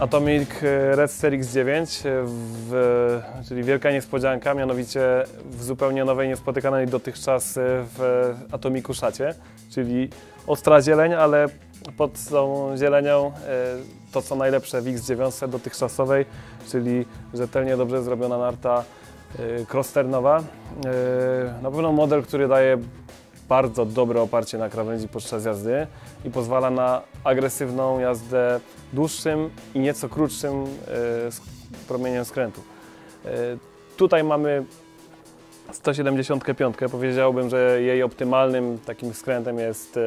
Atomic Red Series 9, w, czyli wielka niespodzianka, mianowicie w zupełnie nowej, niespotykanej dotychczas w Atomiku szacie, czyli ostra zieleń, ale pod tą zielenią e, to co najlepsze w X9 dotychczasowej, czyli rzetelnie dobrze zrobiona narta e, crossternowa. E, Na pewno model, który daje bardzo dobre oparcie na krawędzi podczas jazdy i pozwala na agresywną jazdę dłuższym i nieco krótszym e, promieniem skrętu. E, Tutaj mamy 175. Powiedziałbym, że jej optymalnym takim skrętem jest e,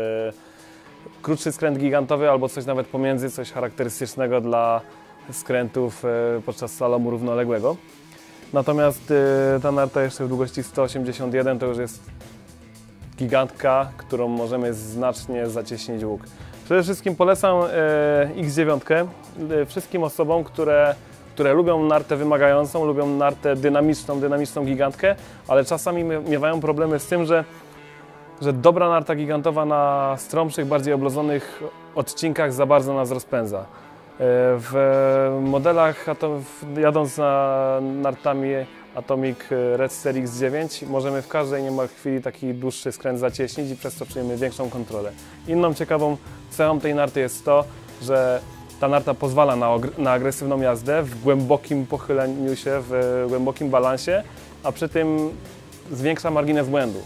krótszy skręt gigantowy albo coś nawet pomiędzy, coś charakterystycznego dla skrętów podczas slalomu równoległego. Natomiast ta narta jeszcze w długości 181 to już jest gigantka, którą możemy znacznie zacieśnić łuk. Przede wszystkim polecam e, X9 e, wszystkim osobom, które, które lubią nartę wymagającą, lubią nartę dynamiczną, dynamiczną gigantkę, ale czasami mie- miewają problemy z tym, że, że dobra narta gigantowa na stromszych, bardziej oblodzonych odcinkach za bardzo nas rozpędza. E, W modelach, jadąc na nartami Atomic Red Series 9 możemy w każdej niemal chwili taki dłuższy skręt zacieśnić i przez to czujemy większą kontrolę. Inną ciekawą cechą tej narty jest to, że ta narta pozwala na, na agresywną jazdę w głębokim pochyleniu się, w głębokim balansie, a przy tym zwiększa margines błędu.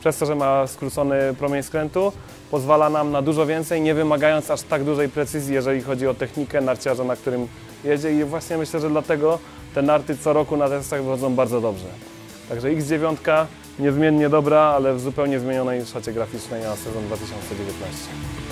Przez to, że ma skrócony promień skrętu, pozwala nam na dużo więcej, nie wymagając aż tak dużej precyzji, jeżeli chodzi o technikę narciarza, na którym jedzie i właśnie myślę, że dlatego te narty co roku na testach wychodzą bardzo dobrze. Także X9 niezmiennie dobra, ale w zupełnie zmienionej szacie graficznej na sezon 2019.